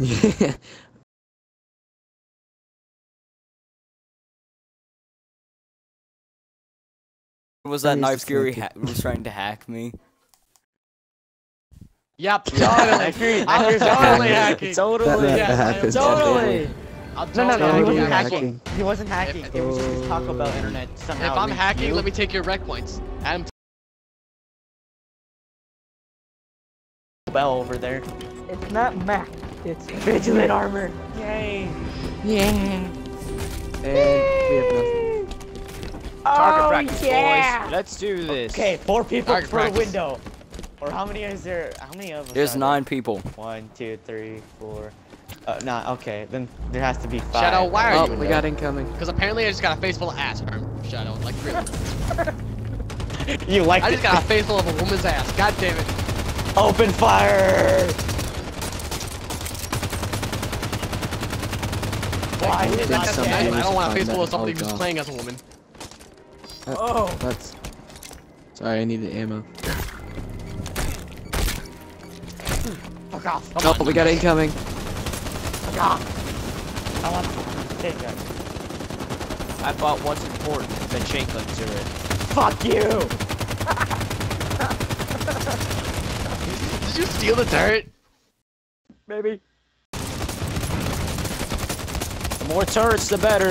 Yeah. Was that Please Knife just Fury ha was trying to hack me? Yep, totally. agree. I'm totally hacking. Totally. That- that- yes, that I am happens. totally. No, no, no, he wasn't hacking. hacking. He wasn't hacking. It was just his Taco Bell internet somehow. If I'm hacking, you. let me take your rec points. Adam, Taco Bell over there. It's not Mac. It's Vigilant Armor. Yay. And we have nothing. Target oh, practice, yeah. boys. Let's do this. Okay, four people Target per practice. window. Or how many is there? How many of us? There's are nine people. One, two, three, four. Uh, nah, okay. Then there has to be five. Shadow, why are Oh, you we got incoming. because apparently I just got a face full of ass. Or, Shadow, like really. You like I just got a face full of a woman's ass. God damn it. Open fire! Why Like, did that's- not something I, don't want a find face full that- of somebody who's playing as a woman. Oh. That's. Sorry, I need the ammo. Fuck off! Come Oh, on. we got incoming. Fuck off! I want to take it. I bought what's important, the Chaingun turret. Fuck you! Did you steal the turret? Maybe. The more turrets, the better.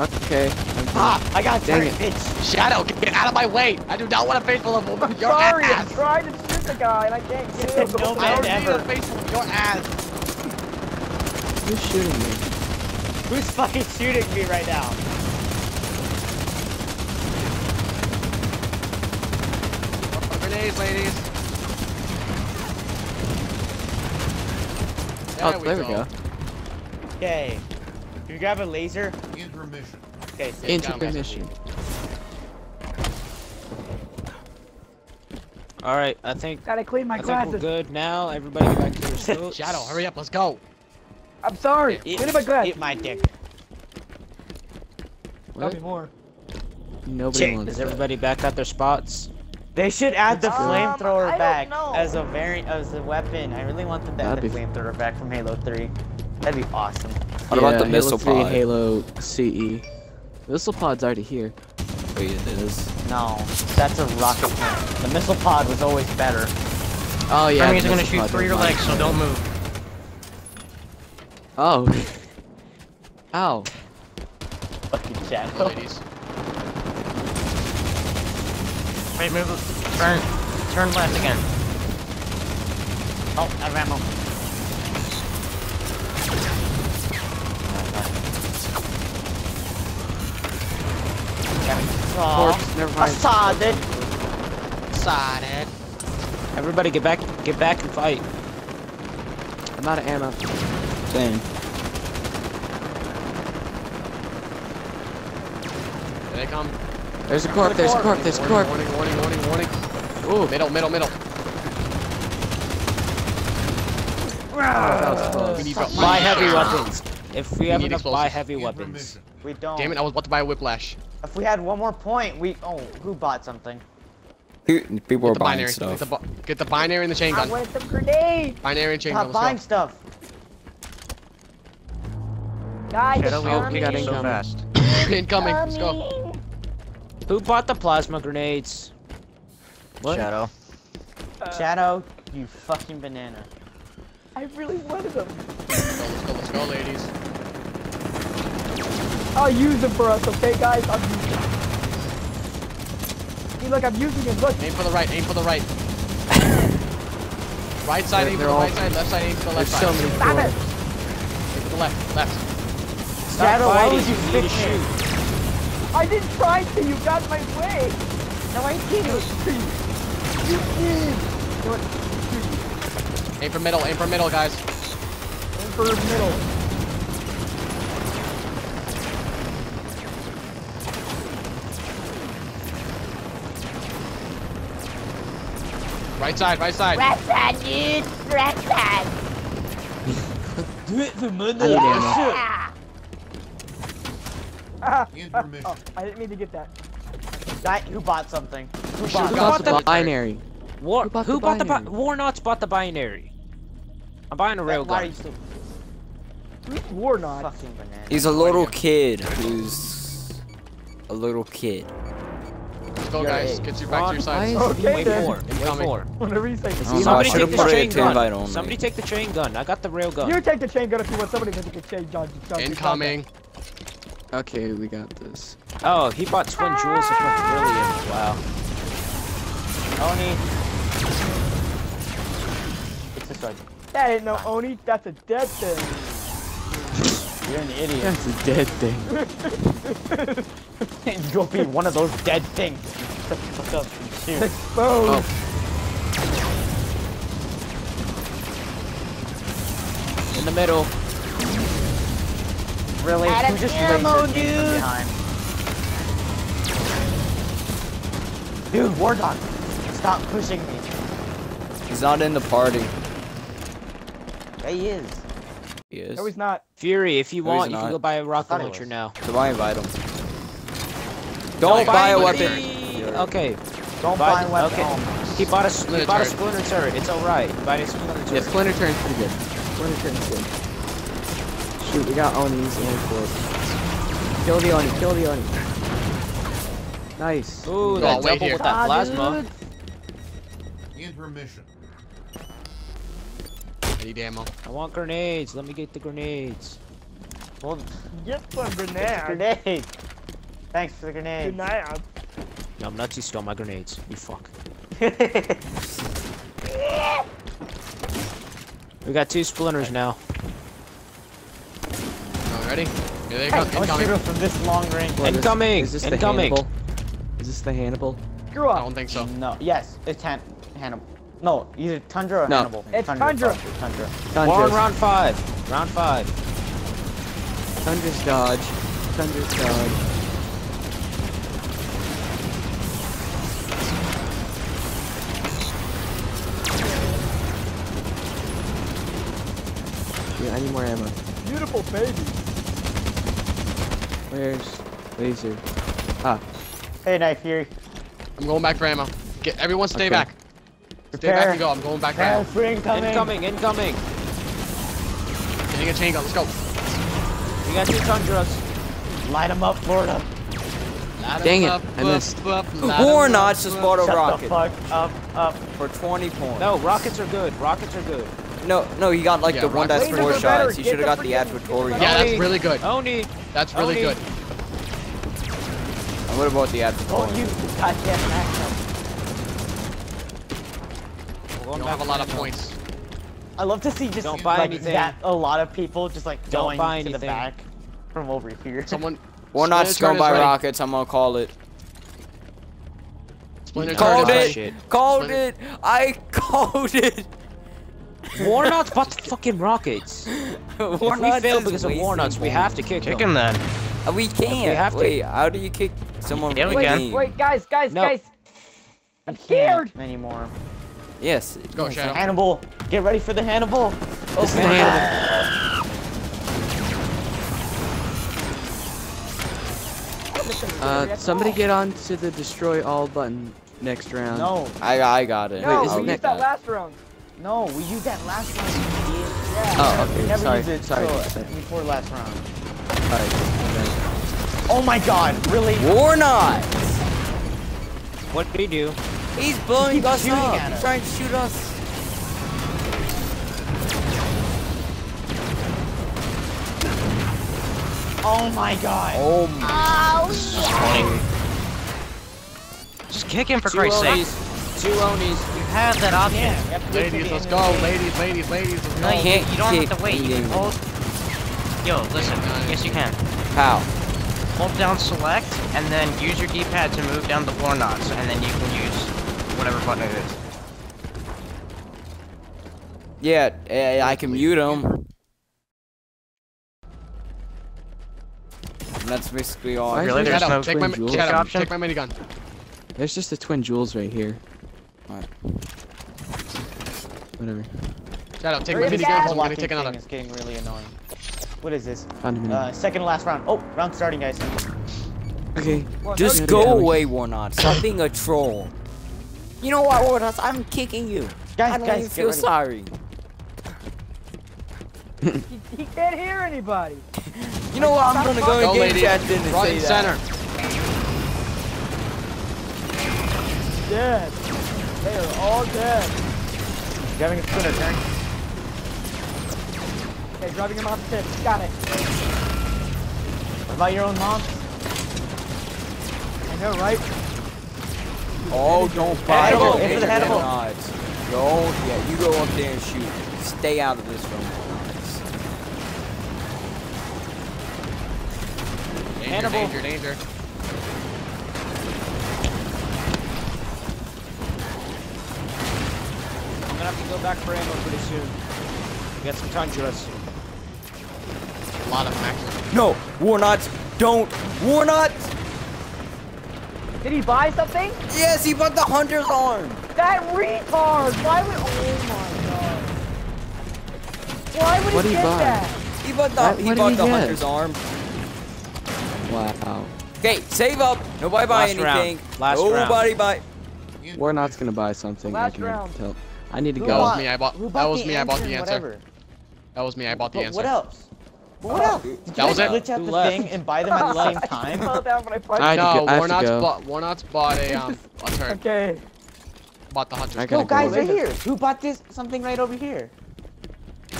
Okay. I'm Ah! I got Dang turret, bitch! Shadow, get out of my way! I do not want a face full of woman. I'm Your sorry. I'm trying to shoot the guy and I can't get him. No I man don't need ever. a face full of your ass. Who's shooting me? Who's fucking shooting me right now? Grenades, ladies. Oh, there we go. Okay. Do you grab a laser? Intermission. Okay, so Yeah, got him, Intermission. Alright, I think Gotta clean my I think we're glasses. good now. Everybody get back to your suits. Shadow, hurry up, let's go. I'm sorry. eat, Clean my glasses. eat my dick. Tell What? more. Nobody Chick, wants Is that. everybody back at their spots? They should add the Um, flamethrower back know. as a variant as a weapon. I really want them to add the That'd be- flamethrower back from Halo 3. That'd be awesome. What about the Yeah, missile Halo 3, pod? Halo CE. Missile pod's already here. Wait, it is. No, that's a rocket cannon. The missile pod was always better. Oh yeah. Enemies the are gonna shoot through your legs, so don't move. Oh. Ow. Fucking Go, shadow. ladies. Wait, move. Turn. Turn left again. Oh, I ran ammo. Corpse, never mind. Assad. Excited. Everybody get back get back and fight. I'm out of ammo. Same. Here they come. There's a corp, there's a corp, there's a corp. Warning, warning, warning, warning. Ooh, Middle, middle, middle. that We close. need Buy heavy weapons. If we have need enough, buy heavy weapons. We don't. Damn it, I was about to buy a whiplash. If we had one more point, we. Oh, who bought something? People Get are the buying binary. stuff. Get the, get the binary and the chain gun. I gun. want some grenades. Binary and chain Stop gun. buying Let's go. stuff. Guys, Shadow, coming. we got so fast. Incoming. Let's go. Who bought the plasma grenades? What? Shadow. Uh, Shadow, you fucking banana. I really wanted them. Let's go, let's go, let's go, ladies. I'll use them for us, okay, guys? I'll use them. See, look, I'm using them. Look. Aim for the right, aim for the right. right side, They're- aim for they're the all- right side, left side, aim for the left There's side. so many Stop it. Aim for the left, left. Stop Shadow, why fighting. would you need to fix me? shoot. I didn't try to. You got my way. No, I didn't. You did. What? Aim for middle, aim for middle, guys. Aim for middle. Right side, right side. Right side, dude. Rat side. Do it for money. I need. Ah. Oh, I didn't mean to get that. That, who bought something? Who bought Who got bought the the- binary? War, Who bought who the bought the bi- binary? War Nuts bought the binary. I'm buying a Why are railgun. you still Who's War not. He's a little kid who's a little kid. Let's go, You're guys. eight. Get you back to your sides. why Okay, Wait then. more. Wait Incoming. more. Whatever you say. Uh, I don't know, I Somebody take the chain gun. only. Somebody take the chain gun. I got the rail gun. You take the chain gun if you want somebody to take the chain gun. Incoming. Okay, we got this. Oh, he bought twin jewels of brilliant. Wow. Oni. It's this way. That ain't no Oni. That's a dead thing. You're an idiot. That's a dead thing. You'll be one of those dead things. Shut the fuck up and shoot. Exposed. Oh. In the middle. Really? Who just ammo, dude? From behind? Dude, War Dog, stop pushing me. He's not in the party. Yeah, he is. He is. No, he's not. Fury, if you No, want, you can go buy a rocket launcher now. So why invite him? Don't buy a weapon. Okay. Don't Buy buy the- weapons. okay. He bought a he Splinter bought a splinter turret. It's all right. He bought a splinter Yeah, turret. Splinter Turn's pretty good. Splinter Turn's good. Shoot, we got Onis and Force. Kill the Oni, kill the Oni. Nice. Ooh, Oh, that double with that Ah, plasma. dude. Intermission. I need ammo. I want grenades. Let me get the grenades. Well, Get some grenade. grenade. Thanks for the grenade. Grenade. No, I'm nuts. You stole my grenades. You fuck. We got two splinters now. Oh, ready? Here they Hey, come. I'll shoot Incoming. him from this long range. What, is- Incoming! Is this Incoming! the Hannibal? Is this the Hannibal? Screw I don't think so. No, yes, it's Han Hannibal. No, either Tundra or No. Hannibal. It's Tundra. fuck, Tundra. We're on round five. Round five. Tundra's dodge. Tundra's dodge. Yeah, I need more ammo. Beautiful baby. Where's laser? Ah, Hey, Knife Fury. I'm going back for ammo. Get everyone stay Okay. back. Stay Prepare. back and go. I'm going back for ammo. Prepare for incoming. Incoming, incoming. Getting a chain gun. Let's go. We got two tundras. Light him up, Florida. Light 'em Dang it, up, I up, missed. up, light 'em War up, just bought a Shut rocket the fuck up, up. for 20 points. No, rockets are good. Rockets are good. no, no, he got like Yeah, the one that's rockets- four better. shots. He should have got the freaking- advertorial. Yeah, that's really good. Oni. That's really Oni. good. And what about the Oh, advertorial? you goddamn maximum. We're You going don't have a lot of points. I love to see just Don't buy like anything. that. A lot of people just like Don't going buy to the back from over here. Someone. We're not just gonna buy rockets. I'm gonna call it. Splinter Called it. ready. shit. Called Splinter- it. I called it. Warnuts bought the fucking rockets. War if we Knots fail because of wasting Warnuts, we have to kick, Kick them. him then. Uh, We can't. We have to. Wait, how do you kick someone? Yeah, we the can. Wait, guys, guys, No. guys. I'm scared. anymore. Yes. Go, Shadow. Hannibal, get ready for the Hannibal. This is the Hannibal. Uh, somebody get on to the destroy all button next round. No, I I got it. No, Wait, isn't we that used that last round. no, we used that last round. Yeah. Oh, we okay, never sorry, used it sorry, before last round. Alright, Oh my God, really? War Knots. What did he do? He's blowing keeps us up. He's trying to shoot us. Oh my God. Oh my. Oh, Just kick him for Two Christ's sake. Onis. Two Onis. You have that option. Yeah, have to wait till Ladies, let's go. of. Ladies, ladies, ladies, let's No, you, can't you don't have to wait. You can hold. Yo, listen. Yes, you can. How? Hold down select and then use your D-pad to move down the war knots, and then you can use whatever button it is. Yeah, I can mute him. And that's basically all. Why Really? There's Shadow, no take my, jewels? Shadow, option? take my minigun. There's just the twin jewels right here. Alright. Whatever. Shadow, take Hurry my up, minigun. guys. I'm gonna take another. thing is getting really annoying. What is this? Found. Uh, second to last round. Oh, round starting, guys. okay. Well, Just no, go no, no. away, War Knots. Stop being a troll. You know what, War I'm kicking you. Guys, I don't guys, even feel ready. sorry. He, he can't hear anybody. You know what? I'm gonna go Go, and lady. get chat in and Front say and that. center. Dead. They are all dead. Driving a splinter turn. Okay, driving him off the tip. Got it. What about your own mom? I know, right? Oh, don't buy Hannibal, it. into the Hannibal. Odds. Don't. Yeah, you go up there and shoot. Stay out of this film. Danger, Hannibal. danger, danger. I'm gonna have to go back for ammo pretty soon. Get some tundras. A lot of them. No, Warnots, don't. Warnots. Did he buy something? Yes, he bought the hunter's arm. That retard! Why would? Oh my god! Why would What'd he he get buy? that? He bought the What- he what bought he the get? hunter's arm. Wow. Okay, save up. Nobody buy Last round. anything. Last round. Nobody buy. We're not gonna buy something. I Last can round. tell. I need to Who That go. was me. I bought. Who That was the me. I bought the answer. Whatever. That was me. I bought the But answer. what else? But what else? Did That you was guys it. glitch out Who the left? thing and buy them at the same I time? fell down I punched I had to No. I have to Warnots go. bought. Warnots bought a um a turn. Okay. Bought the hunter's I arm. gotta No, guys, go. right here. Who bought this? Something right over here.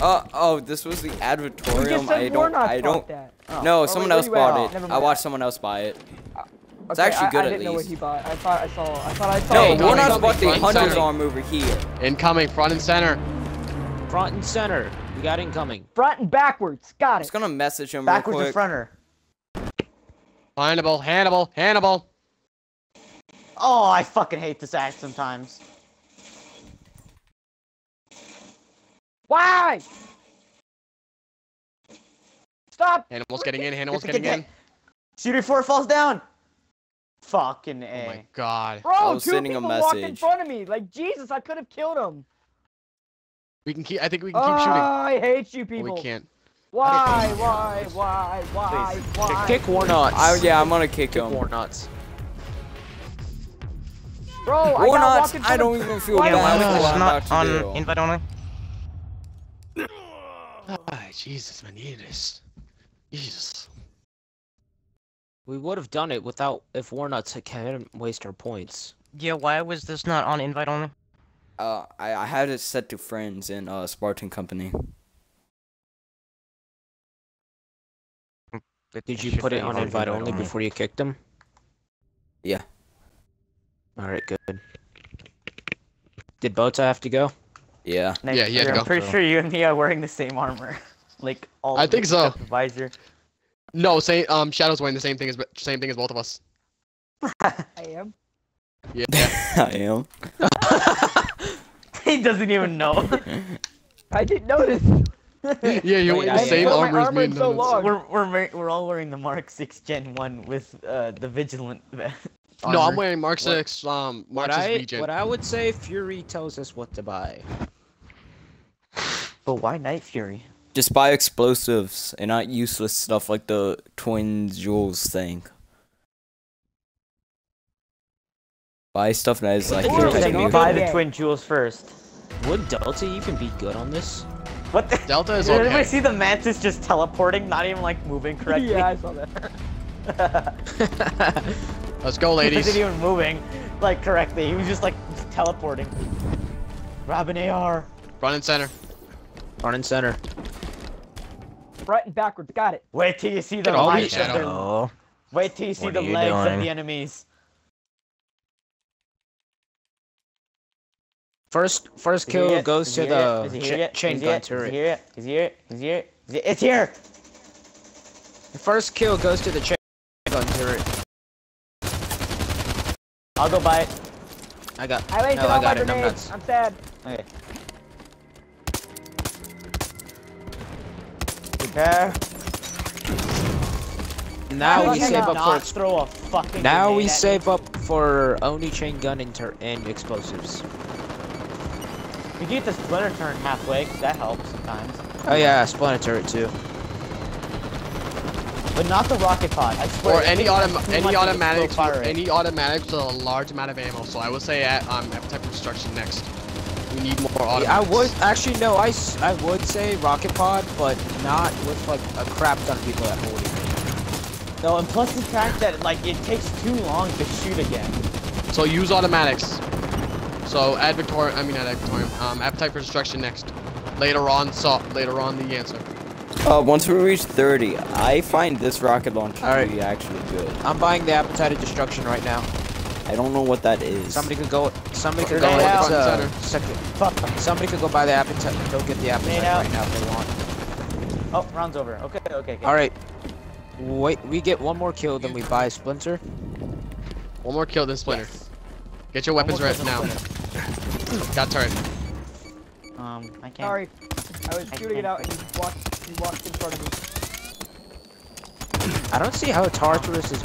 Uh oh, this was the We advertorium. I don't. Warnock I don't. that. No, Oh, someone wait, else where at? bought Oh, it. I watched someone else buy it. It's Okay, actually I, good I at didn't know what he bought. I thought I saw. I thought I saw. No, Hey, it. Warnock's bought the hunter's arm over here. Incoming, front and center. Front and center. We got incoming. Front and backwards. Got I'm it. just gonna message him Backwards real and quick. fronter. Hannibal, Hannibal, Hannibal. Oh, I fucking hate this act sometimes. Why? Stop! Hannibal's getting in. Hannibal's Get- getting get- in. Shooter four falls down. Fucking Oh my god. Bro, I was two sending a people walked in front of me. Like Jesus, I could have killed him. We can keep. I think we can Oh, keep shooting. I hate you But people. we can't. Why? Why? Why? Why? Please. Why? Kick Warnots. I, yeah, I'm gonna kick Kick him. Warnots. Bro, I got Warnots, walked in I don't even feel Why Yeah, why was for I- what this I'm not on do. invite only? Ah, Jesus, man, need. Jesus. We would have done it without if Warnots hadn't waste our points. Yeah, why was this not on invite only? Uh, I, I had it set to friends in uh Spartan Company. Did you put it on on invite invite only only. before you kicked him? Yeah. Alright, good. Did Bota have to go? Yeah. Next Yeah, he had to. I'm pretty sure you and me are wearing the same armor. like all. I think so. except Visor. No, say um Shadow's wearing the same thing as same thing as both of us. I am. Yeah. I am. He doesn't even know. I didn't notice. yeah, you're wearing the same armor as me so long. we're we're we're all wearing the Mark Six Gen One with uh the Vigilant. No, I'm wearing Mark What- Six. Um, What Mark Six I what I would say Fury tells us what to buy. But why Night Fury? Just buy explosives and not useless stuff like the twin jewels thing. Buy stuff that is like Ooh, your take type me buy the twin jewels first. Would Delta even be good on this? What the? Delta is Did anybody okay. see the mantis just teleporting, not even like moving correctly? yeah, I saw that. Let's go, ladies. he ladies. wasn't even moving like correctly. He was just like teleporting. Robin AR. Front and center. Front and center. Front and backwards. Got it. Wait till you see the Get over legs here, of their. Oh. Wait till you see What the are you legs of the enemies. First first Is he kill goes Is to he here yet? the Is he cha- chain Is he gun here? Is turret. he here yet? Is he here? Is he here? Is he- It's here. The first kill goes to the chain gun turret. I'll go buy it. I got I wasted no, I all my got it. I'm grenades. I'm sad. Okay. Prepare. Now we save up for throw a fucking. now we save up for Oni chain gun and, and explosives. You get the splinter turn halfway, 'cause that helps sometimes. Oh yeah, splinter turret too. But not the rocket pod. I swear. Or any autom any automatics any automatics with a large amount of ammo. So I would say at um appetite for destruction next. We need more Yeah, I automatics. would actually no. I I would say rocket pod, but not with like a crap ton of people at holding. No, and plus the fact that like it takes too long to shoot again. So use automatics. So add Victorian, I mean not add um, appetite for destruction next. Later on, so later on the answer. Uh, once we reach 30, I find this rocket launcher Alright. to be actually good. I'm buying the appetite of destruction right now. I don't know what that is. Somebody could go. Somebody could go. out. It's, uh, Front and second. Fuck. Somebody could go buy the appetite. Go get the appetite right now if they want. Oh, round's over. Okay, okay, okay. All right. Wait, we get one more kill, then we buy a splinter. One more kill, then Splinter. Yes. Get your weapons more right now. Splinter. Got turret. Um, I can't. Sorry. I was I shooting it out and you walked, you walked in front of me. I don't see how Tartarus's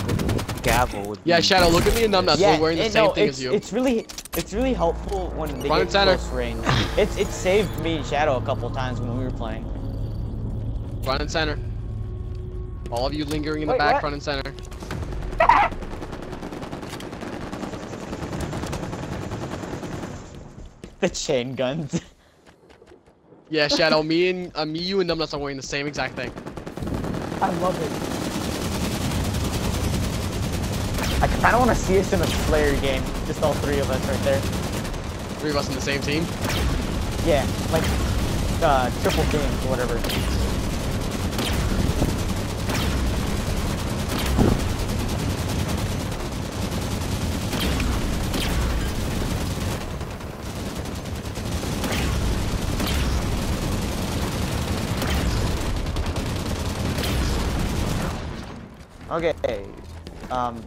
gavel would. Yeah, Shadow, look at me and numbnuts. Yeah, We're wearing the it- same no, thing it's, as you. It's really, it's really helpful when they Front get center. close range. It's it saved me and Shadow a couple times when we were playing. Front and center. All of you lingering in the back, what? front and center. The chain guns. Yeah, Shadow, me and uh, me, you, and numbnuts are wearing the same exact thing. I love it. I kind of want to see us in a Slayer game. Just all three of us right there. Three of us in the same team. Yeah, like uh, triple team or whatever. Okay. Um,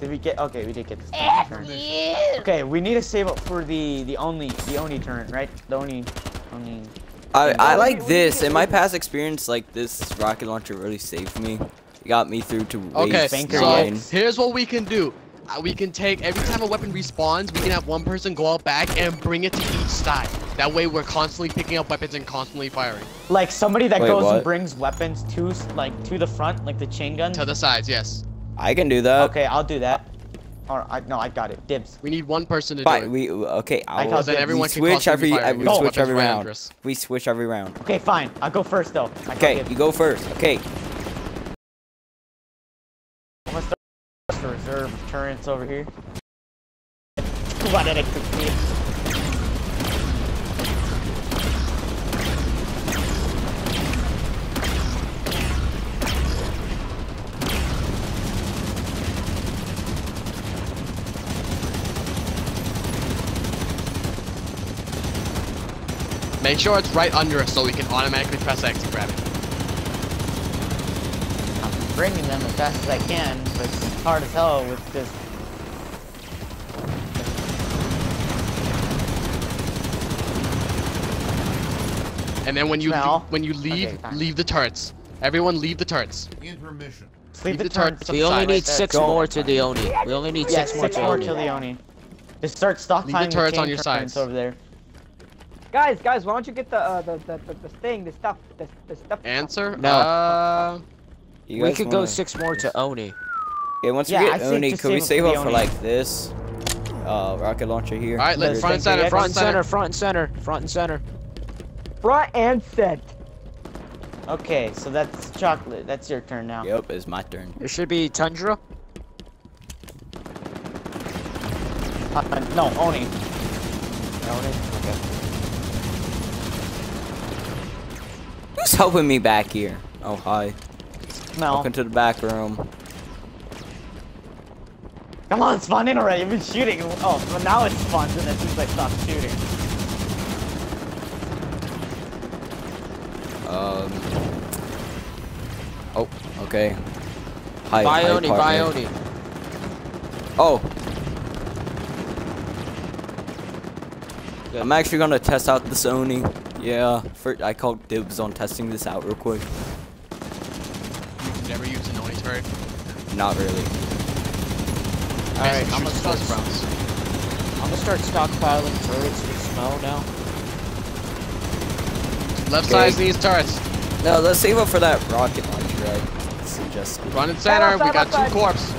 did we get? Okay, we did get this. turn. Okay, we need to save up for the the only the only turn, right? The only only. I, I like this. In my past experience, like this rocket launcher really saved me. It got me through to Okay, wave so nine. Here's what we can do. Uh, we can take every time a weapon respawns, we can have one person go out back and bring it to each side. That way, we're constantly picking up weapons and constantly firing Like somebody that Wait, goes what? and brings weapons to like to the front, like the chain gun. to the sides. Yes, I can do that. Okay, I'll do that. Or I no, I got it. Dibs. we need one person to do Fine. it. We okay. I I'll, got then dibs. everyone we can switch constantly every. fire. uh, we switch every round. under. We switch every round. Okay, fine. I'll go first though. I Okay, you go first. Okay. I'm gonna start the reserve turrets over here. Make sure it's right under us so we can automatically press X to grab it. I'm bringing them as fast as I can, but it's hard as hell with this. And then when you Smell. when you leave, Okay, leave the turrets. Everyone leave the turrets. Intermission. Just leave Leave the, the turrets. turrets We only need six Go. more to the Oni. We only need Yeah, six more to more to the Oni. Just start stockpiling turrets chain on your turrets sides. over there. Guys, guys, why don't you get the uh, the, the, the the thing, the stuff, the, the stuff. Answer? No. Uh, We could go wanna- six more to Oni. Okay, once Yeah, we get say Oni, could we save it for up for Oni. like this? Uh, rocket launcher here. all right, let Let's front and center, front Front and and center, center. front and center, front and center. Front and center. Okay, so that's chocolate. That's your turn now. Yep, it's my turn. It should be Tundra. Uh, no, Oni. Oni. Okay. Who's helping me back here? Oh, hi. Mel. Welcome to the back room. Come on, spawn in already. You've been shooting. Oh, but now it spawns in as soon as I stop shooting. Um. Oh, okay. Hi, Buy hi, Oni, buy partner. Oh, Good. I'm actually gonna test out this Oni. Yeah, for, I called dibs on testing this out real quick. You've never used an Oni turret. Not really. Alright, I'm gonna start. those. I'm gonna start stockpiling turrets with snow now. Left Okay. side needs turrets. No, let's save up for that rocket launcher. I suggested. Front and center. we got outside. two corpse.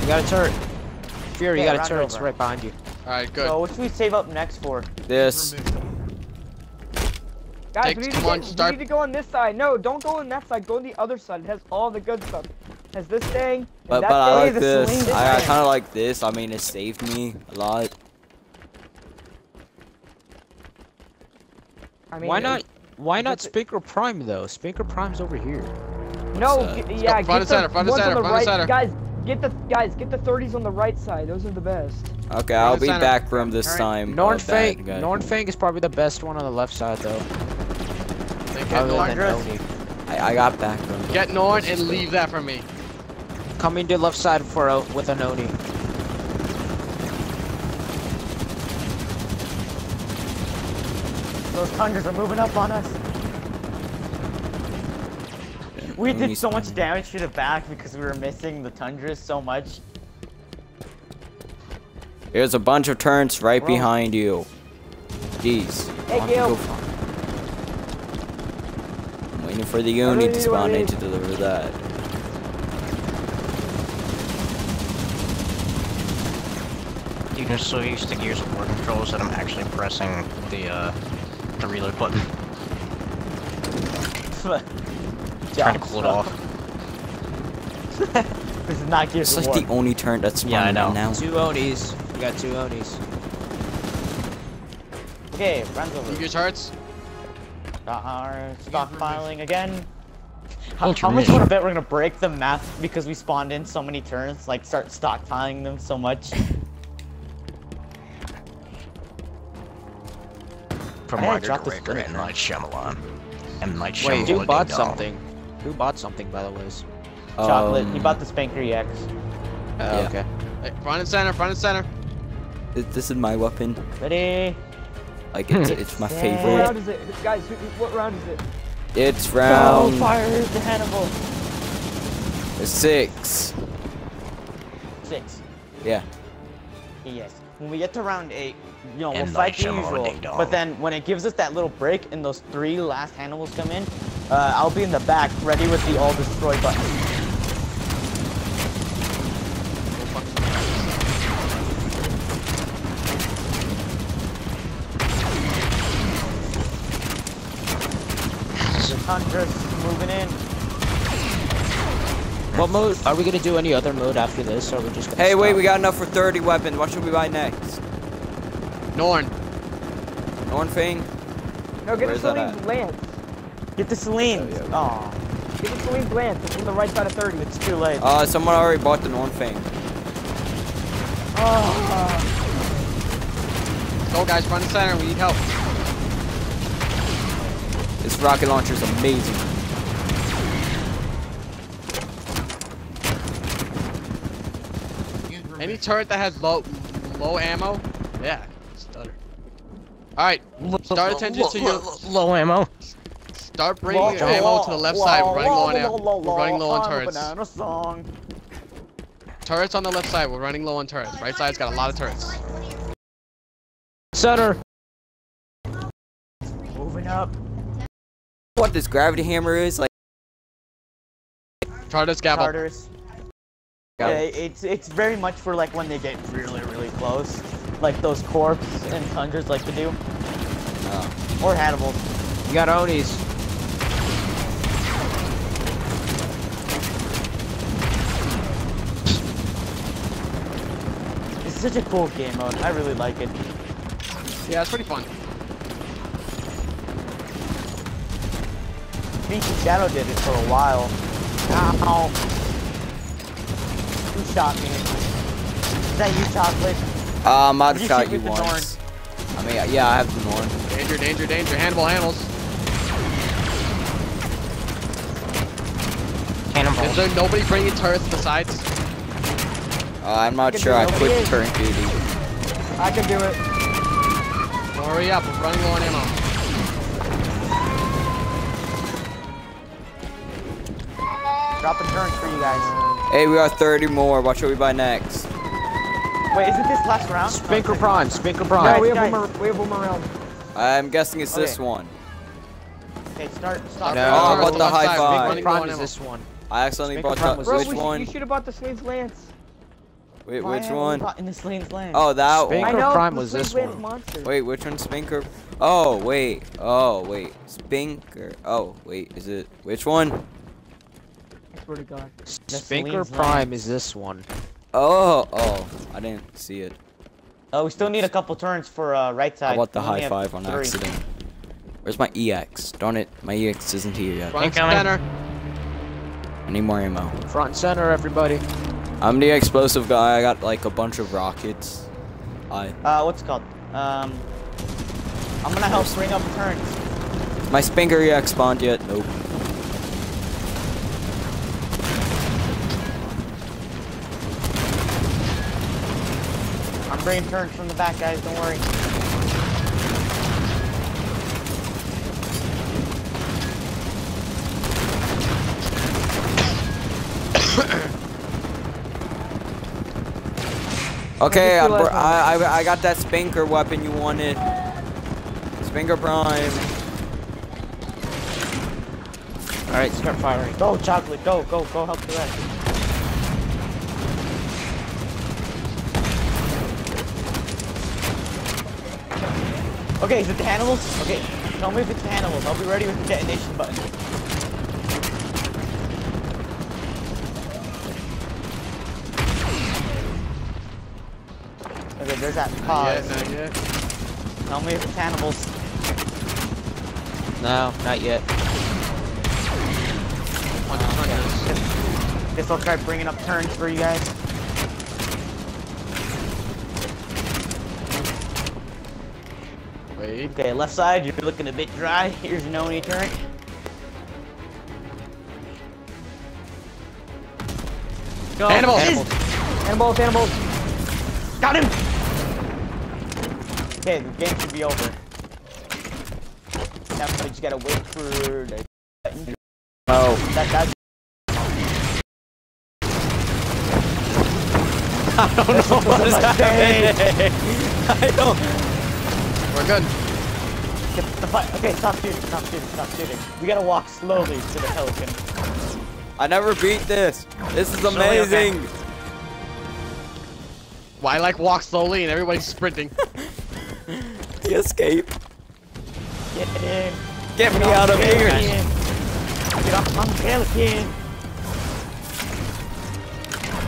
You got a turret. Fury, you got a round turret. It's right behind you. Alright, good. So what should we save up next for? This. Guys, Take- we, need come to on, get- start- we need to go on this side. No, don't go on that side. Go on the other side. It has all the good stuff. It has this thing. and But, that but I like the this. I, I kind of like this. I mean, it saved me a lot. I mean, Why not? Why not Spinker Prime though? Spinker Prime's over here. No, Uh, yeah, go front get the center, front and ones on center, the front right. center. Guys, get the guys, get the 30s on the right side. Those are the best. Okay, I'll be center. back room this time. Nornfang, bad guy. Nornfang is probably the best one on the left side though. Then get Other Norn, than Norn. Oni. I, I got back room. get Norn and leave that for me. Coming to left side for a, with an Oni. Those tundras are moving up on us. We did so much damage to the back because we were missing the tundras so much. There's a bunch of turns right Bro. behind you. Jeez. Hey, you Gil. I'm waiting for the really Uni to spawn in to deliver that. Dude, I'm so used to Gears of War controls that I'm actually pressing the uh the reload button. Trying to cool it off. this is not Gears It's of like War. the only turn that's Yeah, I spawning know. now. Two Onis. We got two Onis. Okay, runs over. You get turrets? Are stockpiling again. How, Hold how much mission. would I bet we're gonna break the map because we spawned in so many turns? Like start stockpiling them so much. From Hey, Margaret drop this Ricker and man. Night Shyamalan. And Night Wait, Shyamalan. who bought ding something? Who bought something by the way? Chocolate. He Um, bought the Spanker EX. Oh, Yeah. okay. Hey, front and center, front and center. This, this is my weapon. Ready? Like it's it's my Yeah. What favorite. round is it, guys? who- who- What round is it? It's Oh, round fire the Hannibal. six. Six. Yeah. Yes. When we get to round eight, you know, we'll fight the usual. But then when it gives us that little break and those three last Hannibals come in, uh, I'll be in the back, ready with the all destroy button. The moving in. What mode? Are we gonna do any other mode after this, or are we just gonna Hey, wait, we got enough for 30 weapons. What should we buy next? Norn. Nornfang? No, get Where's the that Selene's lance. Get the Celine. Oh, yeah. Oh, Get the Selene's lance. It's on the right side of 30. it's too late. Uh, someone already bought the Nornfang. Oh, Go guys, front and center. We need help. This rocket launcher is amazing. Any turret that has low low ammo, yeah, stutter. All right, start attention to your. Low ammo. Start bringing your ammo to the left side. We're running low on ammo. We're running low on turrets. Banana song. Turrets on the left side. We're running low on turrets. Right side's got a lot of turrets. Center. Moving up. What this gravity hammer is? Like, Charters gavel. Charters. Yeah, it's it's very much for like when they get really really close, like those corpse and tundras like to do, uh, or Hannibal. You got Onis. It's such a cool game mode. I really like it. Yeah, it's pretty fun. Vinci Shadow did it for a while. Ow! Who shot me? Is that you, Chocolate? uh, I might have You shot shoot you with the once. I mean, yeah, I have the Norn. Danger, danger, danger. Hannibal, Hannibals. Cannonball. Is there nobody bringing turrets besides? Uh, I'm not can sure. I it. quit Nobody turret duty. I can do it. Hurry up, we're running low on ammo. Dropping turns for you guys. Hey, we got 30 more. Watch what we buy next? Wait, isn't this last round? Spinker Okay. Prime. Spinker Prime. No, Prime. we have one more. We have one more round. I'm guessing it's this one. Okay, start. Stop. No. Oh, Turrets what the high side, we're five. running Spinker Prime is this one. I accidentally Spinker bought the Bro, which we one? you should have bought the Slade's lance. Wait, Why which haven't one? in this lane's land? Oh, that Spink- one. Anchor I know. Prime was this Sleep Wave one. Monster. Wait, which one's Spinker? Oh, wait. Oh, wait. Spinker. Oh, wait. Is it which one? I swear to God. Spinker Prime is this one. Oh, oh. I didn't see it. Oh, we still need a couple turns for uh, right side. How about the We high five on three. accident? Where's my EX? Darn it, my EX isn't here yet. Front center. I need more ammo. Front center, everybody. I'm the explosive guy. I got like a bunch of rockets. I Uh, what's it called? Um, I'm gonna help bring up turns. my Spinker EX spawned yet? Nope. I'm turns from the back, guys. Don't worry. Okay, I I, br- I, I I got that Spinker weapon you wanted. Spinker Prime. Alright, start firing. Go, chocolate. Go, go, go. Help the rest. Okay, is it the animals? Okay, tell me if it's the animals. I'll be ready with the detonation button. Okay, there's that Yeah, pause. not yet. Tell me if it's animals. No, not yet. On the front. Guess I'll try bringing up turns for you guys. Okay, left side, you're looking a bit dry. Here's an Oni turret. Go. Animals. Animals. Animals, animals. Got him! Okay, the game should be over. Now we just gotta wait for the Oh, that that I don't know what is happening. I don't. We're good. Get the fight. Okay, stop shooting, stop shooting, stop shooting. We gotta walk slowly to the pelican. I never beat this. This is Surely, okay. amazing. Why I like walk slowly and everybody's sprinting? The escape. Get in. Get me out of here. Get off on the pelican.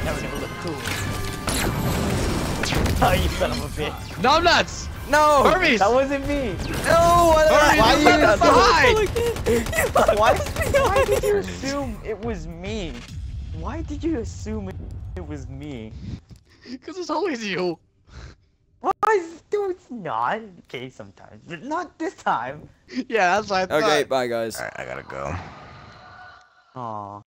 Now we're gonna look cool. Oh, you son of a bitch. No nuts! No. Hermes! That wasn't me. No. Why, Hurry, why you you left not behind. Why, why did you assume it was me? Why did you assume it, it was me? Because it's always you. Why? No, it's not. Okay, sometimes, but not this time. Yeah, that's what I thought. Okay, bye guys. Alright, I gotta go. Aw.